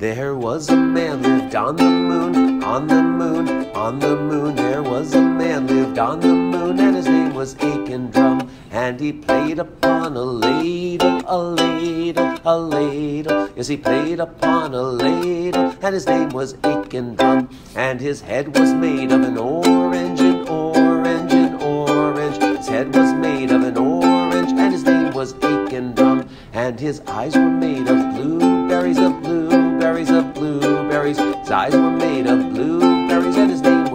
There was a man lived on the moon, on the moon, on the moon. There was a man lived on the moon, and his name was Aiken Drum. And he played upon a ladle, a ladle, a ladle. Yes, he played upon a ladle, and his name was Aiken Drum. And his head was made of an orange, an orange, an orange. His head was made of an orange, and his name was Aiken Drum. And his eyes were made of blueberries, of blueberries,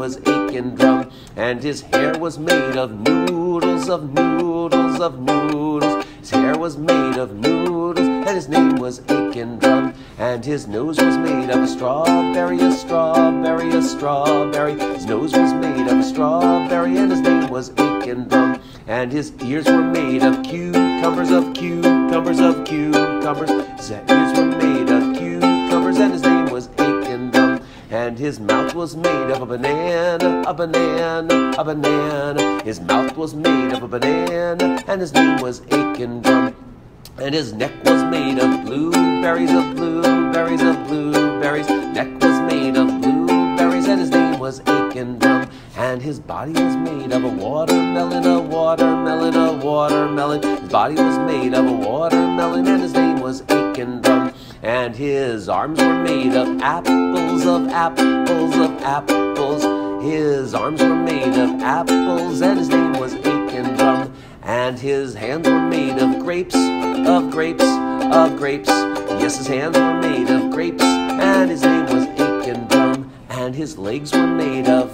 was Aiken Drum. And his hair was made of noodles, of noodles, of noodles. His hair was made of noodles, and his name was Aiken Drum. And his nose was made of a strawberry, a strawberry, a strawberry. His nose was made of a strawberry, and his name was Aiken Drum. And his ears were made of cucumbers, of cucumbers, of cucumbers. His ears were made And his mouth was made of a banana, a banana, a banana. His mouth was made of a banana, and his name was Aiken Drum. And his neck was made of blueberries, of blueberries, of blueberries. Neck was made of blueberries, and his name was Aiken Drum. And his body was made of a watermelon, a watermelon, a watermelon. His body was made of a watermelon, and his name was Aiken Drum. And his arms were made of apples, of apples, of apples. His arms were made of apples, and his name was Aiken Drum. And his hands were made of grapes, of grapes, of grapes. Yes, his hands were made of grapes, and his name was Aiken Drum. And his legs were made of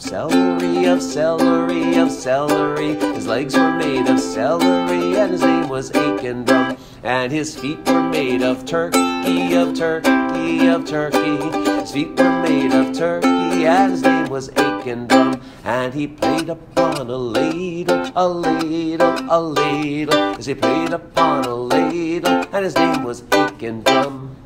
celery, of celery, of celery. His legs were made of celery, and his name was Aiken Drum. And his feet were made of turkey, of turkey, of turkey. His feet were made of turkey, and his name was Aiken Drum. And he played upon a ladle, a ladle, a ladle. As he played upon a ladle, and his name was Aiken Drum.